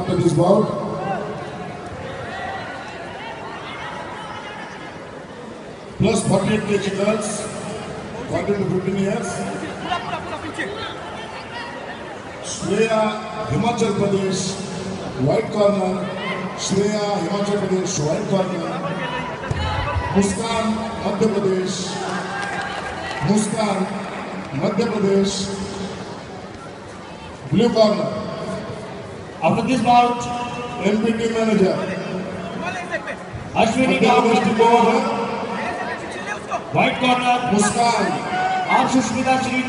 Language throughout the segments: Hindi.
after this bout. Plus 48 kg girls, 14 to 15 years. Shreya, Himachal Pradesh, white corner. Shreya, Himachal Pradesh, white corner. Muskan, Madhya Pradesh. Muskan, Madhya Pradesh. Blue corner. After this bout, MP team manager. Ashwini Madhya Pradesh team Kaur, manager. white corner, Muskan. R. Sushmita Shri,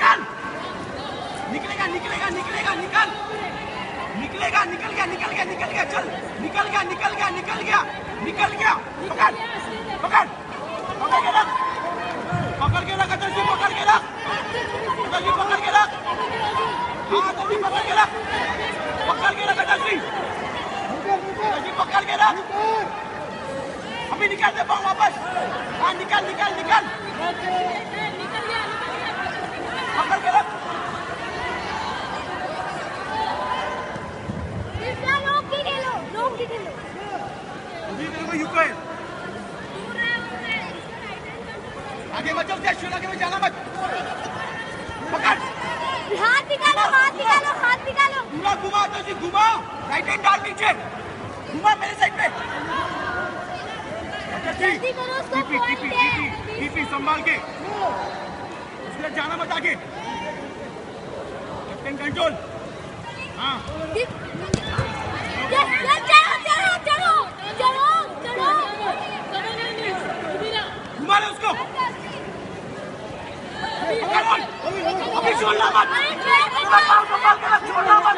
Tamil Nadu, blue corner, be ready. निकलेगा निकलेगा निकलेगा निकल निकलेगा निकल गया निकल गया निकल गया चल निकल गया निकल गया निकल गया निकल गया पकड़ पकड़ पकड़ के रख पकड़ के रख अतल जी पकड़ के रख अतल जी पकड़ के रख हाँ अतल जी पकड़ के रख पकड़ के रख अतल जी अतल जी पकड़ के रख अभी निकाल दे पाऊँ वापस हाँ निकल निकल निकल को यूक्रेन। आगे मत चल जय आगे मत जाना मत। पकड़। हाथ निकालो हाथ निकालो हाथ निकालो। घुमा तो जी घुमा। राइट हैंड डाल नीचे घुमा मेरे साइड पे। अच्छा जल्दी करो उसको TP TP point। TP TP संभाल के। उसके जाना मत आगे। कैप्टन कंट्रोल हाँ। Amici, la mano! La mano, la mano, la mano!